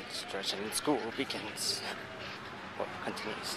concentration in school begins or continues.